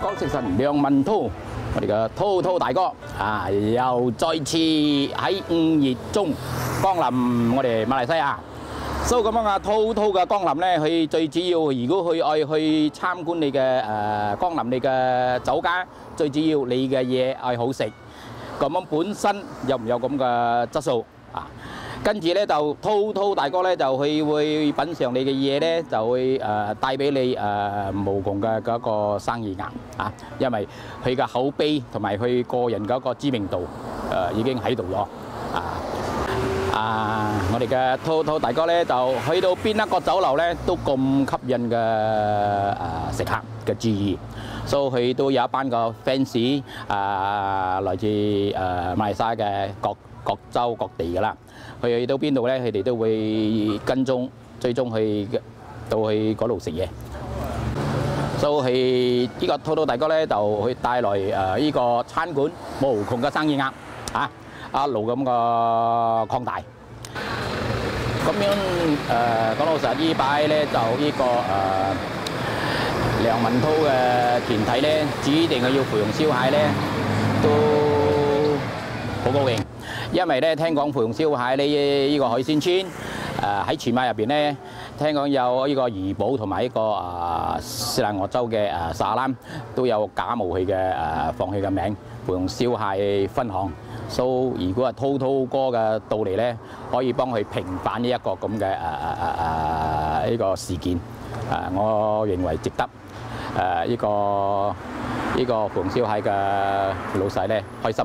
港食神梁文滔，我哋嘅滔滔大哥啊，又再次喺五月中光臨我哋馬來西亞。所以咁樣啊，滔滔嘅光臨咧，佢最主要，如果佢愛去參觀你嘅誒光臨你嘅酒家，最主要你嘅嘢係好食，咁樣本身有唔有咁嘅質素啊？跟住咧就滔滔大哥咧就去會品嚐你嘅嘢咧，就會誒帶俾你誒無窮嘅嗰個生意額啊，因為佢嘅口碑同埋佢個人嗰個知名度誒已經喺度咗啊。啊！我哋嘅滔滔大哥咧，就去到邊一個酒樓咧，都咁吸引嘅誒食客嘅注意，所以佢都有一班個 fans 啊，來自誒馬來西亞嘅各各州各地噶啦。佢去到邊度咧，佢哋都會跟蹤追蹤去到去嗰度食嘢。所以呢個滔滔大哥咧，就會帶來誒呢個餐館無窮嘅生意額啊！一路咁個擴大。咁樣誒講老實，呢擺咧就呢個誒梁文滔嘅團體咧，指定佢要芙蓉燒蟹咧，都好高興，因為咧聽講芙蓉燒蟹呢呢個海鮮村誒喺全馬入邊咧，聽講有呢個怡宝同埋呢個啊斯蘭俄州嘅誒沙蘭都有假冒佢嘅誒放弃嘅名，芙蓉燒蟹分行。so 如果係滔滔哥嘅到嚟咧，可以幫佢平反呢一個咁嘅誒誒誒誒呢個事件，誒我認為值得誒呢個呢個芙蓉燒蟹嘅老細咧開心。